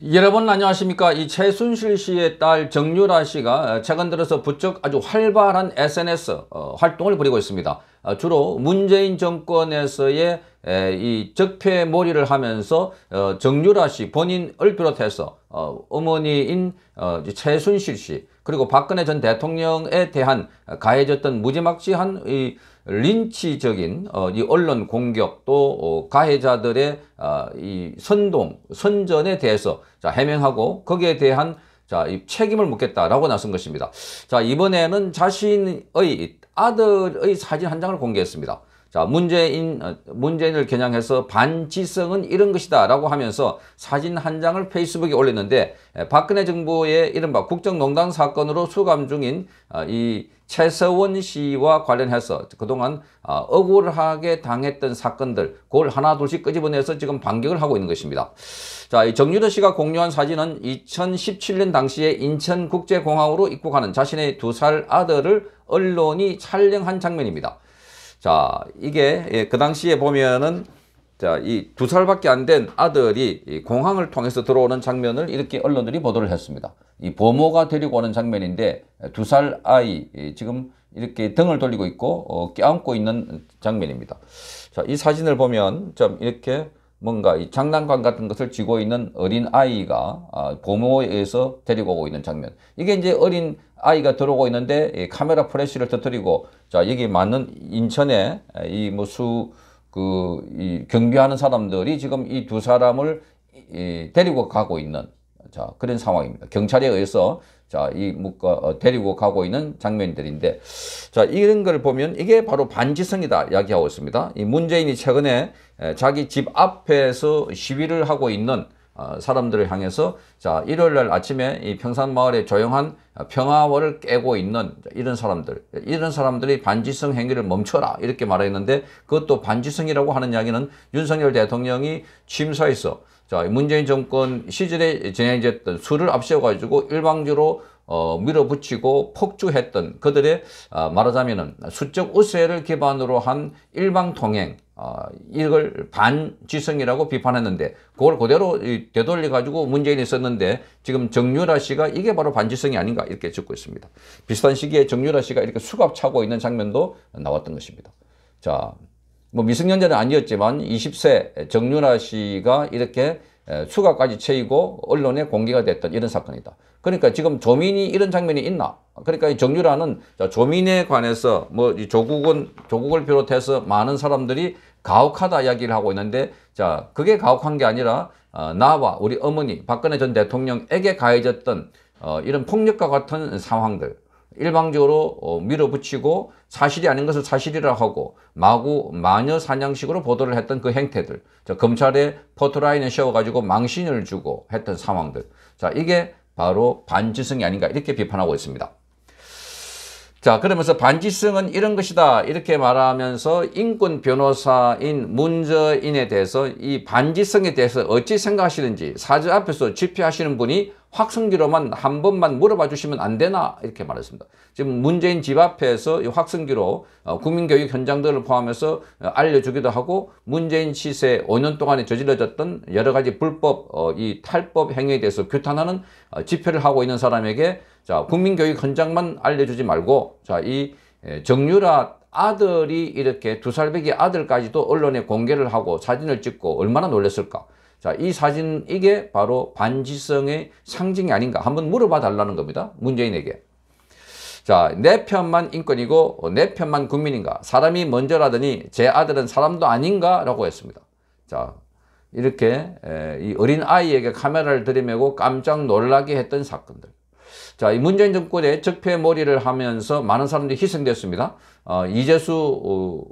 여러분 안녕하십니까? 이 최순실 씨의 딸 정유라 씨가 최근 들어서 부쩍 아주 활발한 SNS 어, 활동을 벌이고 있습니다. 어, 주로 문재인 정권에서의 에, 이 적폐몰이를 하면서 어, 정유라 씨 본인을 비롯해서 어, 어머니인 어, 최순실 씨 그리고 박근혜 전 대통령에 대한 가해졌던 무지막지한 이 린치적인 어, 이 언론 공격 또 어, 가해자들의 어, 이 선동 선전에 대해서 자, 해명하고 거기에 대한 자, 이 책임을 묻겠다라고 나선 것입니다. 자, 이번에는 자신의 아들의 사진 한 장을 공개했습니다. 자, 문재인, 어, 문재인을 겨냥해서 반지성은 이런 것이다 라고 하면서 사진 한 장을 페이스북에 올렸는데 박근혜 정부의 이른바 국정농단 사건으로 수감 중인 어, 이 최서원 씨와 관련해서 그동안 어, 억울하게 당했던 사건들 그걸 하나 둘씩 끄집어내서 지금 반격을 하고 있는 것입니다. 자, 이 정유라 씨가 공유한 사진은 2017년 당시에 인천국제공항으로 입국하는 자신의 두 살 아들을 언론이 촬영한 장면입니다. 자, 이게 예, 그 당시에 보면은 자, 이 두 살밖에 안 된 아들이 공항을 통해서 들어오는 장면을 이렇게 언론들이 보도를 했습니다. 이 보모가 데리고 오는 장면인데 두 살 아이 지금 이렇게 등을 돌리고 있고 어, 껴안고 있는 장면입니다. 자, 이 사진을 보면 좀 이렇게 뭔가 이 장난감 같은 것을 쥐고 있는 어린 아이가 아, 보모에 의해서 데리고 오고 있는 장면. 이게 이제 어린 아이가 들어오고 있는데 카메라 프레쉬를 터뜨리고 자 여기 맞는 인천에 이 뭐수 그 이 경비하는 사람들이 지금 이 두 사람을 이 데리고 가고 있는 자 그런 상황입니다. 경찰에 의해서 자이 묶어 어, 데리고 가고 있는 장면들인데 자 이런 걸 보면 이게 바로 반지성이다 이야기하고 있습니다. 이 문재인이 최근에 자기 집 앞에서 시위를 하고 있는 어, 사람들을 향해서 자 일요일 날 아침에 이 평산마을의 조용한 평화원을 깨고 있는 이런 사람들 이런 사람들이 반지성 행위를 멈춰라 이렇게 말했는데 그것도 반지성이라고 하는 이야기는 윤석열 대통령이 취임사에서 자 문재인 정권 시절에 진행했던 수를 앞세워 가지고 일방적으로 어, 밀어붙이고 폭주했던 그들의 어, 말하자면은 수적 우세를 기반으로 한 일방 통행 어, 이걸 반지성이라고 비판했는데 그걸 그대로 되돌려 가지고 문재인이 썼는데 지금 정유라 씨가 이게 바로 반지성이 아닌가 이렇게 적고 있습니다. 비슷한 시기에 정유라 씨가 이렇게 수갑 차고 있는 장면도 나왔던 것입니다. 자, 뭐 미성년자는 아니었지만 20세 정유라 씨가 이렇게 수갑까지 채이고 언론에 공개가 됐던 이런 사건이다. 그러니까 지금 조민이 이런 장면이 있나? 그러니까 정유라는 조민에 관해서 뭐 조국은 조국을 비롯해서 많은 사람들이 가혹하다 이야기를 하고 있는데 자 그게 가혹한 게 아니라 어, 나와 우리 어머니 박근혜 전 대통령에게 가해졌던 어, 이런 폭력과 같은 상황들 일방적으로 어, 밀어붙이고 사실이 아닌 것을 사실이라 하고 마구 마녀 사냥식으로 보도를 했던 그 행태들 자, 검찰의 포토라인을 씌워가지고 망신을 주고 했던 상황들 자 이게 바로 반지성이 아닌가 이렇게 비판하고 있습니다. 자, 그러면서 반지성은 이런 것이다. 이렇게 말하면서 인권 변호사인 문재인에 대해서 이 반지성에 대해서 어찌 생각하시는지 사주 앞에서 집회하시는 분이 확성기로만 한 번만 물어봐 주시면 안 되나 이렇게 말했습니다. 지금 문재인 집 앞에서 이 확성기로 어, 국민교육 현장들을 포함해서 알려주기도 하고 문재인 시세 5년 동안에 저질러졌던 여러 가지 불법 어, 이 탈법 행위에 대해서 규탄하는 어, 집회를 하고 있는 사람에게 자 국민교육 현장만 알려주지 말고 자이 정유라 아들이 이렇게 두 살배기 아들까지도 언론에 공개를 하고 사진을 찍고 얼마나 놀랐을까. 자, 이 사진, 이게 바로 반지성의 상징이 아닌가. 한번 물어봐 달라는 겁니다. 문재인에게. 자, 내 편만 인권이고 내 편만 국민인가. 사람이 먼저라더니 제 아들은 사람도 아닌가? 라고 했습니다. 자, 이렇게 이 어린 아이에게 카메라를 들이매고 깜짝 놀라게 했던 사건들. 자, 이 문재인 정권의 적폐몰이를 하면서 많은 사람들이 희생됐습니다. 어, 이재수 어,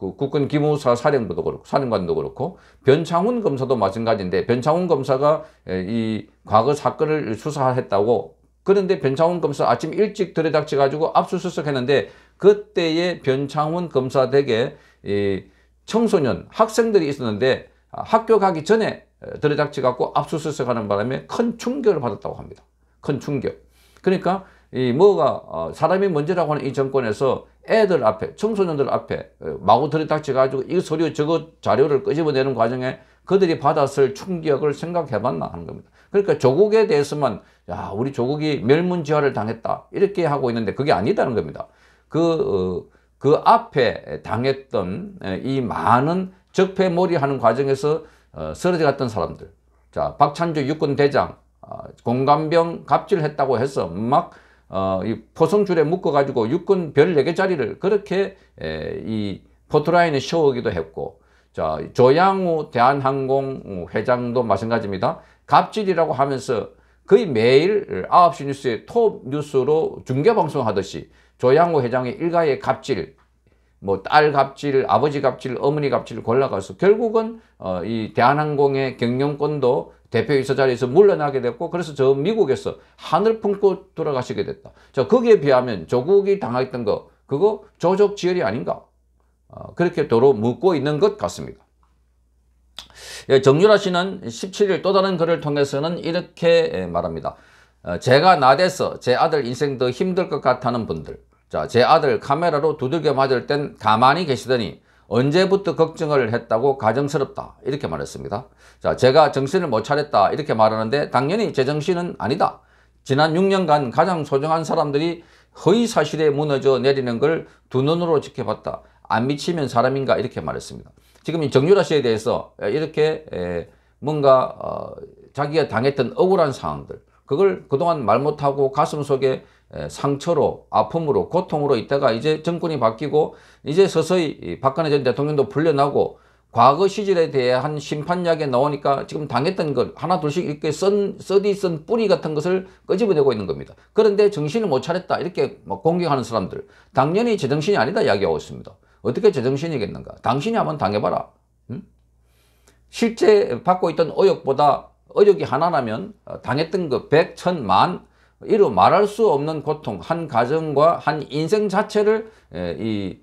그 국군 기무사 사령부도 그렇고 사령관도 그렇고 변창훈 검사도 마찬가지인데 변창훈 검사가 이 과거 사건을 수사했다고 그런데 변창훈 검사 아침 일찍 들여닥쳐 가지고 압수수색 했는데 그때의 변창훈 검사 댁에 이 청소년 학생들이 있었는데 학교 가기 전에 들여닥쳐 갖고 압수수색하는 바람에 큰 충격을 받았다고 합니다. 큰 충격. 그러니까 이 뭐가 어 사람이 먼저라고 하는 이 정권에서 애들 앞에 청소년들 앞에 어, 마구 들이닥쳐 가지고 이 소리 저거 자료를 끄집어내는 과정에 그들이 받았을 충격을 생각해 봤나 하는 겁니다. 그러니까 조국에 대해서만 야 우리 조국이 멸문지화를 당했다 이렇게 하고 있는데 그게 아니다는 겁니다. 그, 어, 그 앞에 당했던 이 많은 적폐몰이하는 과정에서 어, 쓰러져 갔던 사람들. 자, 박찬주 육군 대장, 어, 공감병 갑질했다고 해서 막, 어, 이 포성줄에 묶어가지고 육군 별 4개짜리를 그렇게 에, 이 포트라인에 씌우기도 했고, 자, 조양우 대한항공 회장도 마찬가지입니다. 갑질이라고 하면서 거의 매일 9시 뉴스에 톱 뉴스로 중계방송 하듯이 조양호 회장의 일가의 갑질, 뭐 딸 갑질, 아버지 갑질, 어머니 갑질을 골라가서 결국은 어, 이 대한항공의 경영권도 대표이사 자리에서 물러나게 됐고 그래서 저 미국에서 하늘 품고 돌아가시게 됐다. 자 거기에 비하면 조국이 당했던 거 그거 조족지혈이 아닌가? 어, 그렇게 도로 묻고 있는 것 같습니다. 예, 정유라 씨는 17일 또 다른 글을 통해서는 이렇게 예, 말합니다. 어, 제가 나대서 제 아들 인생 더 힘들 것 같다는 분들 자, 제 아들 카메라로 두들겨 맞을 땐 가만히 계시더니 언제부터 걱정을 했다고 가정스럽다. 이렇게 말했습니다. 자, 제가 정신을 못 차렸다. 이렇게 말하는데 당연히 제 정신은 아니다. 지난 6년간 가장 소중한 사람들이 허위 사실에 무너져 내리는 걸 두 눈으로 지켜봤다. 안 미치면 사람인가 이렇게 말했습니다. 지금 이 정유라 씨에 대해서 이렇게 뭔가 어, 자기가 당했던 억울한 상황들 그걸 그동안 말 못하고 가슴 속에 상처로 아픔으로 고통으로 있다가 이제 정권이 바뀌고 이제 서서히 박근혜 전 대통령도 풀려나고 과거 시절에 대한 심판약에 나오니까 지금 당했던 걸 하나 둘씩 이렇게 썬, 써디 쓴 뿌리 같은 것을 끄집어내고 있는 겁니다. 그런데 정신을 못 차렸다 이렇게 공격하는 사람들 당연히 제정신이 아니다 이야기하고 있습니다. 어떻게 제정신이겠는가? 당신이 한번 당해봐라. 음? 실제 받고 있던 의혹보다 의혹이 하나라면 어, 당했던 그 백, 천, 만 이루 말할 수 없는 고통, 한 가정과 한 인생 자체를 이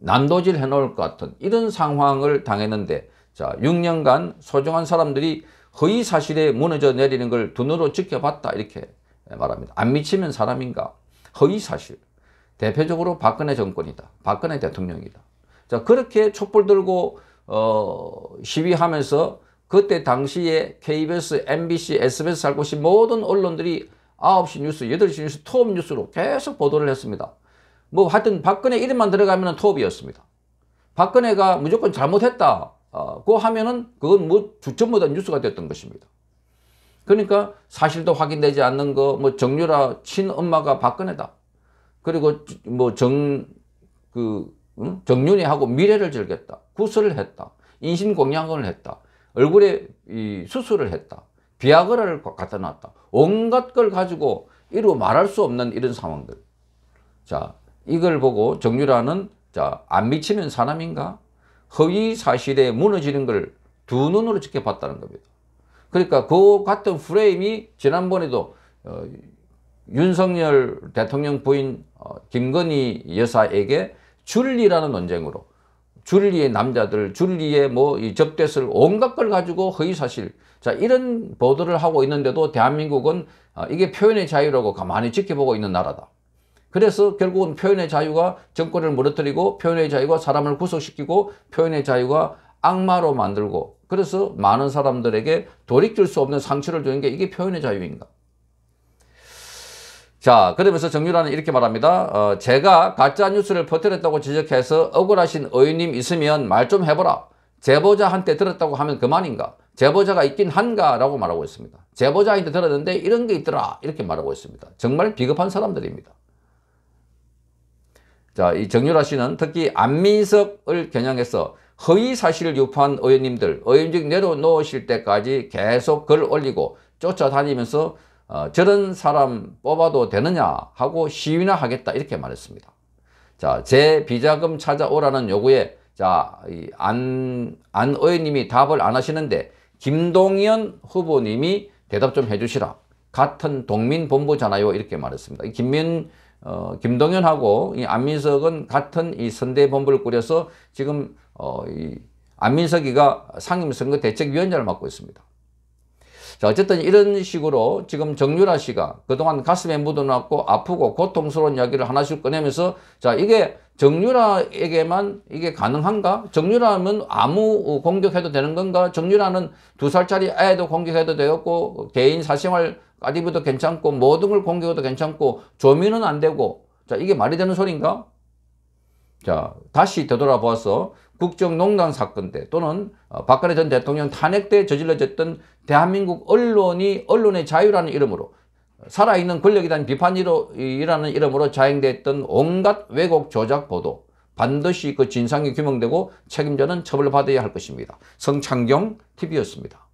난도질 해놓을 것 같은 이런 상황을 당했는데 자 6년간 소중한 사람들이 허위 사실에 무너져 내리는 걸 눈으로 지켜봤다 이렇게 말합니다. 안 미치면 사람인가? 허위 사실. 대표적으로 박근혜 정권이다. 박근혜 대통령이다. 자 그렇게 촛불 들고 어, 시위하면서 그때 당시에 KBS, MBC, SBS 살고시 모든 언론들이 9시 뉴스, 8시 뉴스, 톱 뉴스로 계속 보도를 했습니다. 뭐 하여튼 박근혜 이름만 들어가면 톱이었습니다. 박근혜가 무조건 잘못했다. 어, 고 하면은 그건 뭐 주점보다 뉴스가 됐던 것입니다. 그러니까 사실도 확인되지 않는 거, 뭐 정유라 친엄마가 박근혜다. 그리고 뭐 정, 그, 응? 정윤이하고 미래를 즐겼다. 구설을 했다. 인신공양을 했다. 얼굴에 이 수술을 했다. 비아그라를 갖다 놨다. 온갖 걸 가지고 이루 말할 수 없는 이런 상황들. 자, 이걸 보고 정유라는 자, 안 미치는 사람인가? 허위 사실에 무너지는 걸 두 눈으로 지켜봤다는 겁니다. 그러니까 그 같은 프레임이 지난번에도 어, 윤석열 대통령 부인 어, 김건희 여사에게 줄리라는 논쟁으로 줄리의 남자들, 줄리의 뭐 이 접대설 온갖 걸 가지고 허위 사실. 자, 이런 보도를 하고 있는데도 대한민국은 아, 이게 표현의 자유라고 가만히 지켜보고 있는 나라다. 그래서 결국은 표현의 자유가 정권을 무너뜨리고 표현의 자유가 사람을 구속시키고 표현의 자유가 악마로 만들고 그래서 많은 사람들에게 돌이킬 수 없는 상처를 주는 게 이게 표현의 자유인가? 자, 그러면서 정유라는 이렇게 말합니다. 어, 제가 가짜뉴스를 퍼뜨렸다고 지적해서 억울하신 의원님 있으면 말 좀 해보라. 제보자한테 들었다고 하면 그만인가? 제보자가 있긴 한가? 라고 말하고 있습니다. 제보자한테 들었는데 이런 게 있더라. 이렇게 말하고 있습니다. 정말 비겁한 사람들입니다. 자, 이 정유라 씨는 특히 안민석을 겨냥해서 허위 사실을 유포한 의원님들, 의원직 내려놓으실 때까지 계속 글 올리고 쫓아다니면서 어, 저런 사람 뽑아도 되느냐 하고 시위나 하겠다 이렇게 말했습니다. 자, 제 비자금 찾아오라는 요구에 자, 안, 안 의원님이 답을 안 하시는데 김동연 후보님이 대답 좀 해주시라. 같은 동민본부잖아요. 이렇게 말했습니다. 김민, 어, 김동연하고 이 안민석은 같은 이 선대본부를 꾸려서 지금, 어, 이 안민석이가 상임선거 대책위원장을 맡고 있습니다. 자, 어쨌든 이런 식으로 지금 정유라 씨가 그동안 가슴에 묻어놨고 아프고 고통스러운 이야기를 하나씩 꺼내면서 자, 이게 정유라에게만 이게 가능한가? 정유라면 아무 공격해도 되는 건가? 정유라는 두 살짜리 애도 공격해도 되었고 개인 사생활까지도 괜찮고 모든 걸 공격해도 괜찮고 조민은 안 되고 자, 이게 말이 되는 소리인가? 자, 다시 되돌아보아서 국정농단 사건 때 또는 어, 박근혜 전 대통령 탄핵 때 저질러졌던 대한민국 언론이 언론의 자유라는 이름으로 살아있는 권력에 대한 비판이라는 이름으로 자행됐던 온갖 왜곡 조작 보도 반드시 그 진상이 규명되고 책임자는 처벌받아야 할 것입니다. 성창경 TV였습니다.